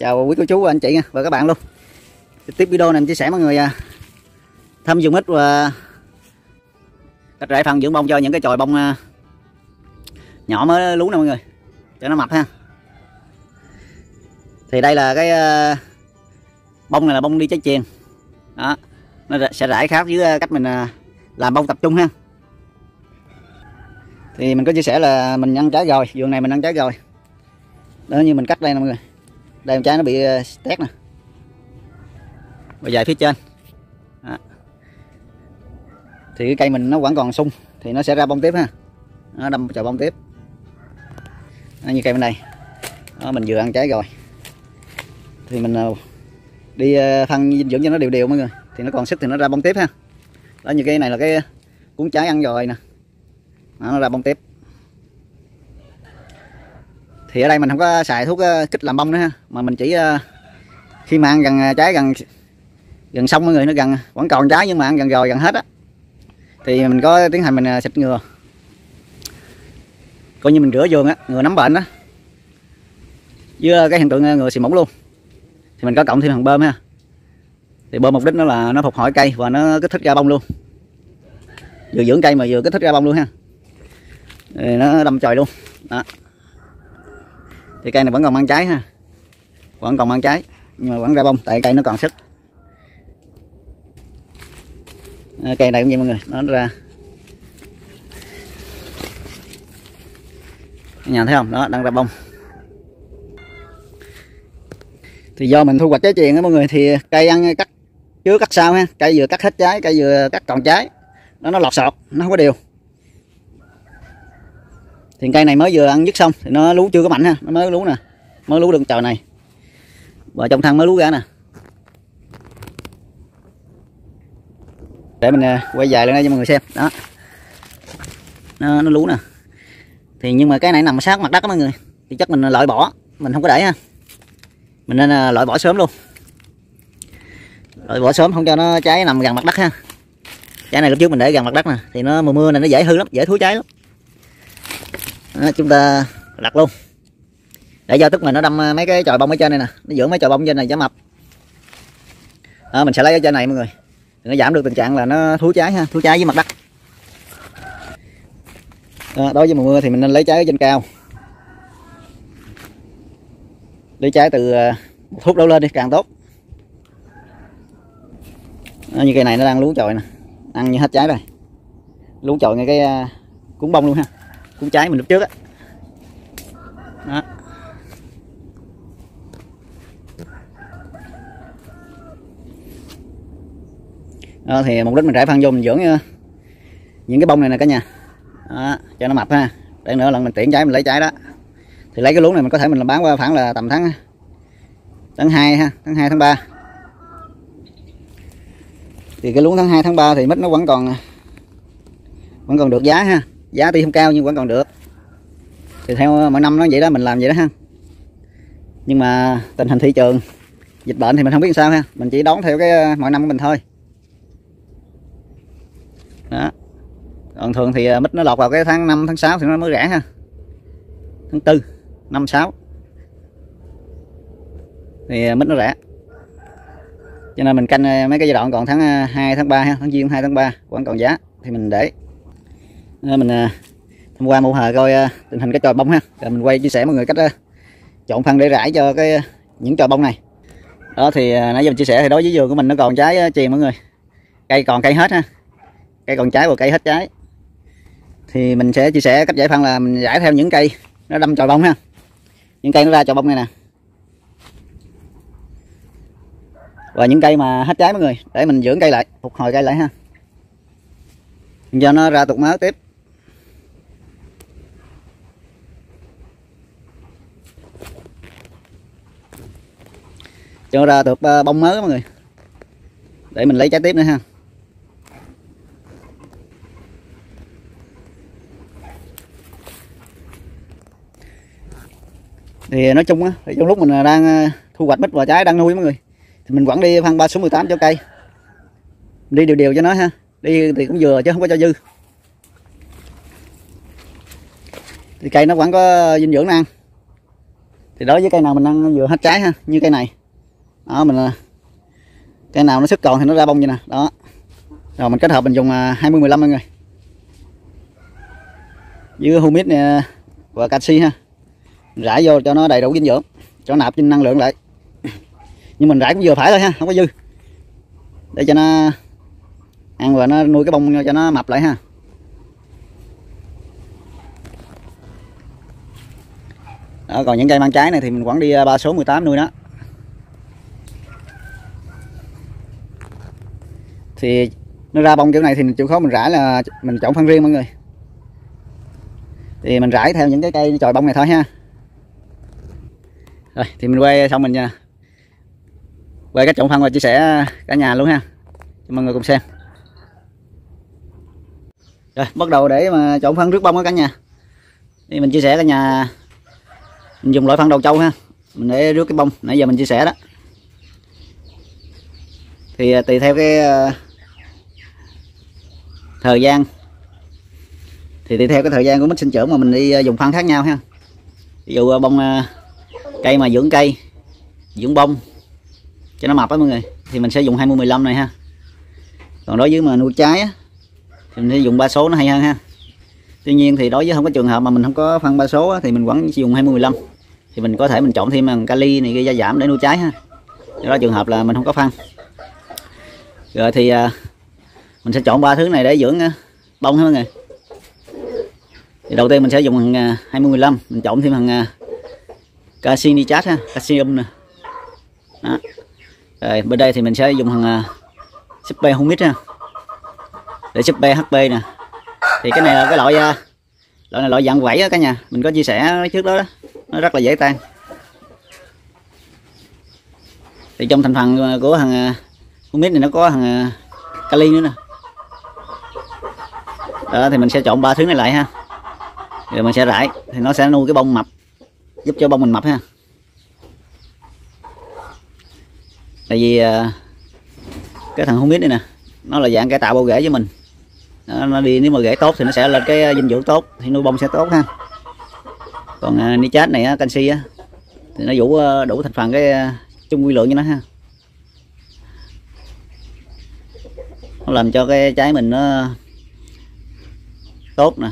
Chào quý cô chú anh chị nha và các bạn luôn. Tiếp video này em chia sẻ mọi người à, thăm dùng ít và cách rải phân dưỡng bông cho những cái chồi bông à, nhỏ mới lú nè mọi người cho nó mập ha. Thì đây là cái à, bông này là bông đi trái chèn. Đó, nó sẽ rải khác với cách mình làm bông tập trung ha. Thì mình có chia sẻ là mình ăn trái rồi, vườn này mình ăn trái rồi. Đó như mình cắt đây nè mọi người đây một trái nó bị ờ, tét nè. Và dài phía trên. Đó. thì cái cây mình nó vẫn còn sung thì nó sẽ ra bông tiếp ha. Nó đâm chờ bông tiếp. Đó, như cây bên này đó, mình vừa ăn trái rồi. Thì mình ờ, đi ờ, phân dinh dưỡng cho nó đều đều mọi người. Thì nó còn sức thì nó ra bông tiếp ha. Đó như cái này là cái cuốn trái ăn rồi nè. Đó, nó ra bông tiếp thì ở đây mình không có xài thuốc ờ, kích làm bông nữa ha. Mà mình chỉ ờ, khi mà ăn gần ờ, trái gần gần xong mọi người nó gần, vẫn còn trái nhưng mà ăn gần rồi gần hết á. Thì mình có tiến hành mình xịt ngừa. Coi như mình rửa vườn á, ngừa nấm bệnh á. Với cái hiện tượng ngừa xì mỏng luôn. Thì mình có cộng thêm thằng bơm ha. Thì bơm mục đích nó là nó phục hồi cây và nó kích thích ra bông luôn. Vừa dưỡng cây mà vừa kích thích ra bông luôn ha. Thì nó đâm chồi luôn. Đó thì cây này vẫn còn mang trái ha. Vẫn còn mang trái nhưng mà vẫn ra bông tại cây nó còn sức. À, cây này cũng vậy mọi người nó ra. Nhà thấy không? Đó đang ra bông. Thì do mình thu hoạch trái chuyện á mọi người thì cây ăn cắt trước cắt sau ha? Cây vừa cắt hết trái cây vừa cắt còn trái. Nó nó lọt sọt nó không có đều thì cây này mới vừa ăn dứt xong thì nó lú chưa có mạnh ha nó mới lú nè mới lú được trời này. Và trong thân mới lú ra nè. Để mình à, quay dài lên đây cho mọi người xem. Đó. Nó, nó lú nè. Thì nhưng mà cái này nằm sát mặt đất đó mọi người thì chắc mình loại bỏ mình không có để ha. Mình nên à, loại bỏ sớm luôn. Loại bỏ sớm không cho nó cháy nằm gần mặt đất ha. Trái này lúc trước mình để gần mặt đất nè thì nó mùa mưa này nó dễ hư lắm dễ thúi cháy lắm đó, chúng ta đặt luôn. Để do tức mình nó đâm ờ, mấy cái chòi bông ở trên này nè. Nó dưỡng mấy chòi bông trên này cho mập. Đó, mình sẽ lấy ở trên này mọi người. Nó giảm được tình trạng là nó thú trái ha thú trái với mặt đất. Đó, đối với mùa mưa thì mình nên lấy trái ở trên cao. Lấy trái từ một phút đổ lên đi càng tốt. Đó, như cây này nó đang lú chồi nè. Ăn như hết trái rồi. Lú chồi ngay cái cuốn bông luôn ha củ trái mình lúc trước á. Đó. đó thì mục đích mình rải phân vô mình dưỡng ờ, những cái bông này nè cả nhà. Đó, cho nó mập ha. Để nữa lần mình tiện trái mình lấy trái đó. Thì lấy cái luống này mình có thể mình làm bán qua khoảng là tầm tháng tháng 2 ha tháng 2 tháng 3 thì cái luống tháng 2 tháng 3 thì mít nó vẫn còn ờ, vẫn còn được giá ha giá tuy không cao nhưng vẫn còn được. Thì theo ờ, mỗi năm nó vậy đó mình làm vậy đó ha. Nhưng mà tình hình thị trường dịch bệnh thì mình không biết sao ha. Mình chỉ đón theo cái ờ, mọi năm của mình thôi. Đó. Còn thường thì ờ, mít nó lọt vào cái tháng 5 tháng 6 thì nó mới rẻ ha. Tháng 4 năm 6 thì ờ, mít nó rẻ. Cho nên mình canh mấy cái giai đoạn còn tháng 2 tháng 3 ha tháng giêng 2 tháng 3 vẫn còn giá. Thì mình để mình à, tham quan một hờ coi à, tình hình cái trò bông ha. Rồi mình quay chia sẻ mọi người cách à, chọn phân để rải cho cái những trò bông này. Đó, thì nãy giờ mình chia sẻ thì đối với vườn của mình nó còn trái chìm mọi người. Cây còn cây hết ha. Cây còn trái và cây hết trái. Thì mình sẽ chia sẻ cách giải phân là mình giải theo những cây nó đâm trò bông ha. Những cây nó ra trò bông này nè. Và những cây mà hết trái mọi người, để mình dưỡng cây lại, phục hồi cây lại ha. Do nó ra tục máu tiếp. Cho ra được ờ, bông mới mọi người. Để mình lấy trái tiếp nữa ha. Thì nói chung á, thì trong lúc mình ờ, đang ờ, thu hoạch mít và trái đang nuôi mọi người, thì mình vẫn đi phân ba số 18 cho cây. Đi đều đều cho nó ha. Đi thì cũng vừa chứ không có cho dư. Thì cây nó vẫn có dinh dưỡng ăn thì đối với cây nào mình ăn vừa hết trái ha, như cây này đó mình ờ, cái cây nào nó sức còn thì nó ra bông như nè đó. Rồi mình kết hợp mình dùng ờ, 20 15 mọi người. Với humic nè và canxi ha rải vô cho nó đầy đủ dinh dưỡng cho nạp năng lượng lại. Nhưng mình rải cũng vừa phải thôi ha không có dư. Để cho nó ăn và nó nuôi cái bông cho nó mập lại ha. Đó, còn những cây mang trái này thì mình quản đi ờ, ba số 18 nuôi nó. Thì nó ra bông kiểu này thì chịu khó mình rải là mình chọn phân riêng mọi người. Thì mình rải theo những cái cây chồi bông này thôi ha. Rồi, thì mình quay xong mình nha quay cách chọn phân và chia sẻ cả nhà luôn ha, cho mọi người cùng xem. Rồi, bắt đầu để mà chọn phân rước bông đó cả nhà. Thì mình chia sẻ cả nhà, mình dùng loại phân đầu trâu ha. Mình để rước cái bông, nãy giờ mình chia sẻ đó. Thì à, tùy theo cái à, thời gian. Thì tùy theo cái thời gian của mít sinh trưởng mà mình đi ờ, dùng phân khác nhau ha. Ví dụ ờ, bông ờ, cây mà dưỡng cây dưỡng bông cho nó mập á mọi người thì mình sẽ dùng 20 15 này ha. Còn đối với mà nuôi trái á, thì mình sẽ dùng ba số nó hay hơn ha. Tuy nhiên thì đối với không có trường hợp mà mình không có phân ba số á, thì mình vẫn dùng 20 15 thì mình có thể mình trộn thêm bằng kali này gây gia giảm để nuôi trái ha. Do đó trường hợp là mình không có phân. Rồi thì mình sẽ chọn ba thứ này để dưỡng ờ, bông thôi mọi người? Thì đầu tiên mình sẽ dùng hàng 2015 ờ, mình chọn thêm hàng à, ờ, canxi nitrat ha calcium nè. Đó. rồi bên đây thì mình sẽ dùng hàng uh, super humid ha. Để super hp nè. Thì cái này là cái loại loại này loại dạng vảy á cả nhà. Mình có chia sẻ trước đó, đó. Nó rất là dễ tan. Thì trong thành phần của hàng humid này nó có hàng kali nữa nè đó thì mình sẽ chọn ba thứ này lại ha. Rồi mình sẽ rải thì nó sẽ nuôi cái bông mập giúp cho bông mình mập ha. Tại vì à, cái thằng không biết đây nè nó là dạng cải tạo bao rễ với mình. Nó, nó đi nếu mà rễ tốt thì nó sẽ lên cái à, dinh dưỡng tốt thì nuôi bông sẽ tốt ha. Còn à, ni chát này canxi á thì nó đủ đủ thành phần cái chung quy lượng như nó ha. Nó làm cho cái trái mình nó tốt nè.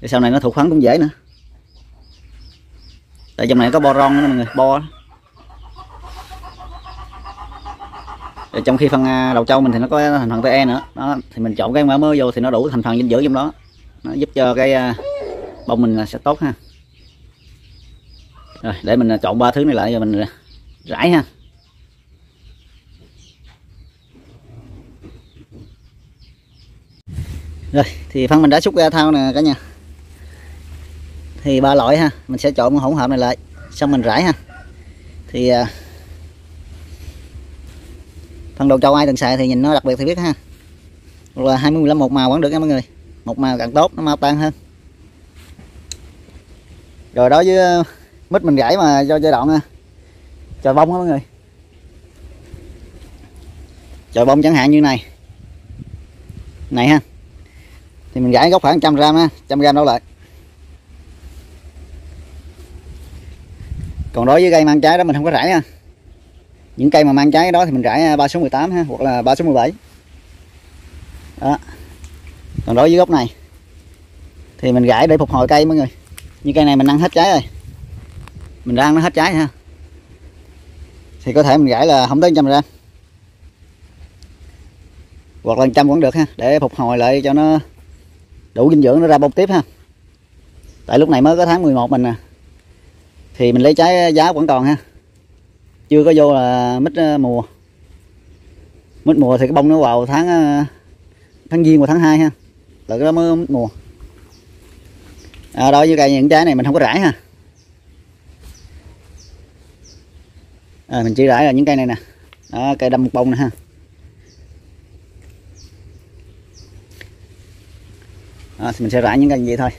Để sau này nó thụ phấn cũng dễ nữa. Tại trong này có boron nữa mọi người, bo Rồi trong khi phân à, đầu trâu mình thì nó có thành phần TE nữa. Đó, thì mình chọn cái mỡ mỡ vô thì nó đủ thành phần dinh dưỡng trong đó. Nó giúp cho cái à, bông mình sẽ tốt ha. Rồi, để mình à, chọn ba thứ này lại rồi mình rải ha. Rồi thì phân mình đã xúc ra thao nè cả nhà. Thì ba loại ha mình sẽ chọn hỗn hợp này lại xong mình rải ha. Thì à, phần đồ châu ai từng xài thì nhìn nó đặc biệt thì biết ha. Là 20 một màu vẫn được nha mọi người. Một màu càng tốt nó mau tan hơn. Rồi đó với à, mít mình rải mà cho giai đoạn à, chồi bông đó mọi người. Trời bông chẳng hạn như này. Này ha thì mình rải gốc khoảng trăm gram ha, trăm gram đâu lại. Còn đối với cây mang trái đó mình không có rải nha. Những cây mà mang trái đó thì mình rải à, ba số 18 ha, hoặc là ba số 17 đó. Còn đối với gốc này, thì mình rải để phục hồi cây mọi người. Như cây này mình ăn hết trái rồi. Mình đang nó hết trái ha. Thì có thể mình rải là không tới trăm gram. Hoặc là trăm cũng được ha, để phục hồi lại cho nó đủ dinh dưỡng nó ra bông tiếp ha. Tại lúc này mới có tháng 11 mình nè thì mình lấy trái giá vẫn còn ha. Chưa có vô là mít ờ, mùa. Mít mùa thì cái bông nó vào tháng ờ, tháng giêng và tháng 2 ha. Là cái đó mới mít mùa. À, đối với cây những trái này mình không có rải ha. À, mình chỉ rải là những cây này nè. Đó, cây đâm một bông nè ha. Đó, thì mình sẽ rải những cành vậy thôi.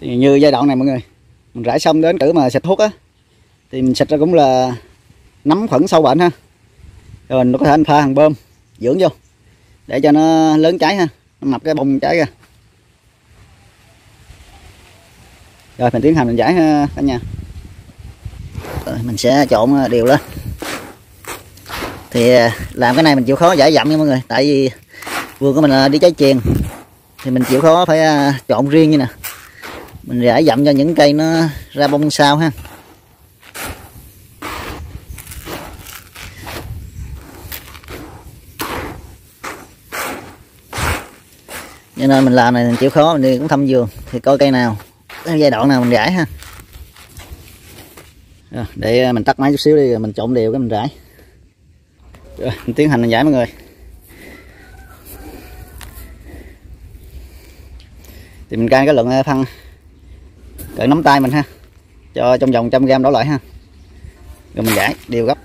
Thì như giai đoạn này mọi người mình rải xong đến cử mà xịt thuốc á thì mình xịt ra cũng là nấm khuẩn sâu bệnh ha. Rồi mình có thể anh pha hàng bơm dưỡng vô để cho nó lớn trái ha nó mập cái bông trái ra. Rồi mình tiến hành mình giải ha cả nhà. Rồi mình sẽ trộn à, đều lên. Thì làm cái này mình chịu khó giải dặm nha mọi người tại vì vườn của mình là đi trái chèn thì mình chịu khó phải à, chọn riêng như nè. Mình rải dặm cho những cây nó ra bông sao ha. Cho nên mình làm này mình chịu khó mình đi cũng thăm vườn thì coi cây nào giai đoạn nào mình rải ha. Rồi, để à, mình tắt máy chút xíu đi mình trộn đều cái mình rải. Rồi, mình tiến hành mình rải mọi người. Thì mình canh cái lượng phân cỡ nắm tay mình ha. Cho trong vòng trăm gram đổ lại ha. Rồi mình giải, đều gấp.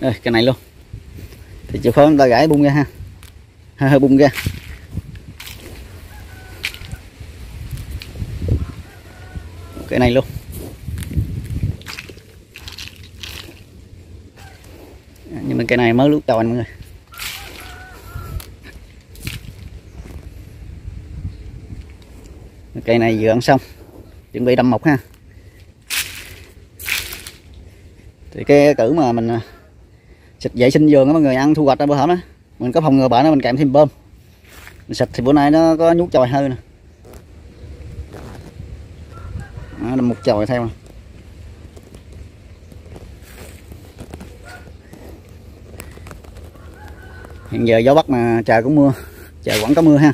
Rồi cái này luôn. Thì chịu khó chúng ta gãi bung ra ha. Hơi hơi bung ra. Cái này luôn. Nhưng mà cái này mới lúc chồi mọi người. Cây này vừa ăn xong. Chuẩn bị đâm mộc ha. Thì cái cử mà mình à, xịt vệ sinh vườn á mọi người ăn thu hoạch bữa hổm á mình có phòng ngừa bệnh nó mình kèm thêm bơm. Mình xịt thì bữa nay nó có nhút chồi hơi nè. Đó, đâm một chồi theo. Hiện giờ gió bắc mà trời cũng mưa trời vẫn có mưa ha.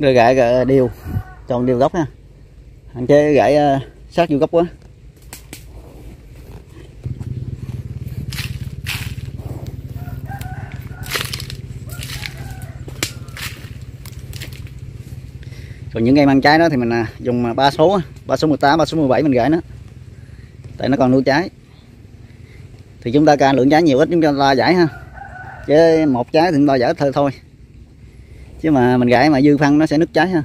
Rồi gãy đều tròn đều gốc nha, hạn chế gãy ờ, sát vô gốc quá. Còn những cây mang trái đó thì mình à, dùng à, ba số ba số 18 ba số 17 mình gãy nó. Tại nó còn nuôi trái. Thì chúng ta càng lượng trái nhiều ít chúng ta giải ha. Chứ một trái thì chúng ta giải thôi thôi chứ mà mình gãi mà dư phân nó sẽ nứt trái ha.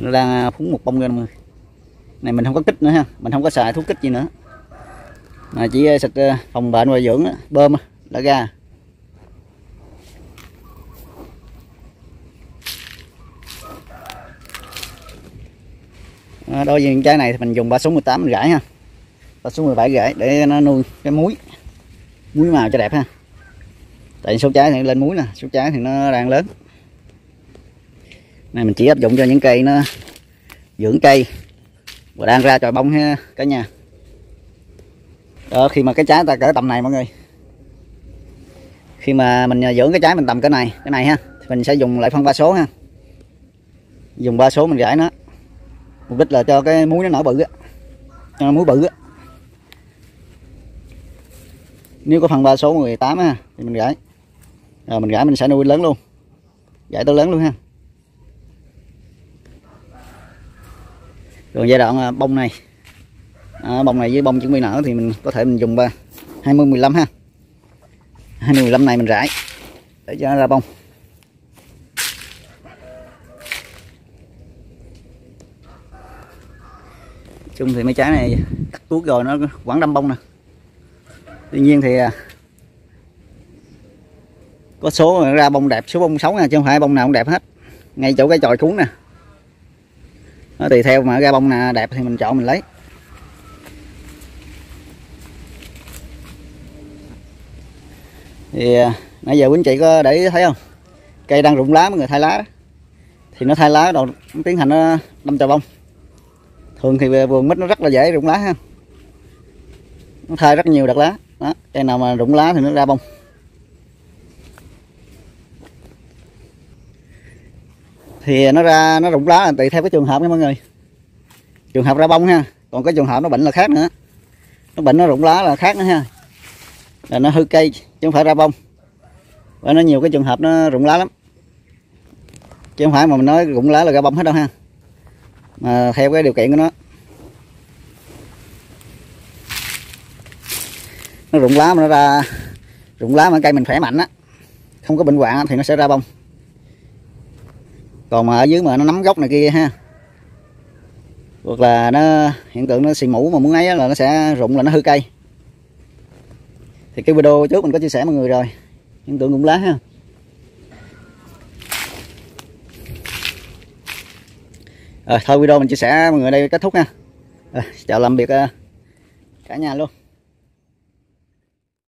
Nó đang à, phúng một bông ra mọi người. Này, mình không có kích nữa ha. Mình không có xài thuốc kích gì nữa. Mà chỉ à, xịt à, phòng bệnh và dưỡng bơm là ra đối với trái này thì mình dùng ba số 18 mình gãi ha. Ba số 17 gãi để nó nuôi cái muối. Muối màu cho đẹp ha. Tại số trái thì lên muối nè, số trái thì nó đang lớn này, mình chỉ áp dụng cho những cây nó dưỡng cây và đang ra tròi bông ha, cả nhà. Đó, khi mà cái trái ta cỡ tầm này, mọi người. Khi mà mình dưỡng cái trái mình tầm cái này cái này ha, thì mình sẽ dùng lại phân ba số ha. Dùng ba số mình gãi nó. Mục đích là cho cái muối nó nở bự á. Cho nó muối bự á. Nếu có phân ba số 18 ha, thì mình gãi. Rồi mình gãi mình sẽ nuôi lớn luôn. Gãi tới lớn luôn ha. Rồi giai đoạn à, bông này. À, bông này với bông chuẩn bị nở thì mình có thể mình dùng 20 15 ha. 20 15 này mình rải để cho nó ra bông. Chung thì mấy trái này cắt tuốt rồi nó khoảng đâm bông nè. Tuy nhiên thì à, có số ra bông đẹp số bông xấu nha chứ không phải bông nào cũng đẹp hết. Ngay chỗ cái chòi cuốn nè nó tùy theo mà ra bông nào đẹp thì mình chọn mình lấy. Thì à, nãy giờ quý chị có để ý thấy không? Cây đang rụng lá, mọi người thay lá đó. thì nó thay lá rồi tiến hành nó đâm trà bông. Thường thì vườn mít nó rất là dễ rụng lá ha. Nó thay rất nhiều đợt lá. Đó, cây nào mà rụng lá thì nó ra bông. Thì nó ra, nó rụng lá là tùy theo cái trường hợp nha mọi người. Trường hợp ra bông ha, còn cái trường hợp nó bệnh là khác nữa. Nó bệnh, nó rụng lá là khác nữa ha. Là nó hư cây, chứ không phải ra bông. Và nó nhiều cái trường hợp nó rụng lá lắm. Chứ không phải mà mình nói rụng lá là ra bông hết đâu ha. Mà theo cái điều kiện của nó. Nó rụng lá mà nó ra, rụng lá mà cây mình khỏe mạnh á, không có bệnh hoạn thì nó sẽ ra bông còn mà ở dưới mà nó nắm gốc này kia ha. Hoặc là nó hiện tượng nó xì mũ mà muốn ấy là nó sẽ rụng là nó hư cây. Thì cái video trước mình có chia sẻ mọi người rồi. Hiện tượng rụng lá ha. Rồi thôi video mình chia sẻ mọi người đây kết thúc nha rồi, chào làm biệt ờ, cả nhà luôn.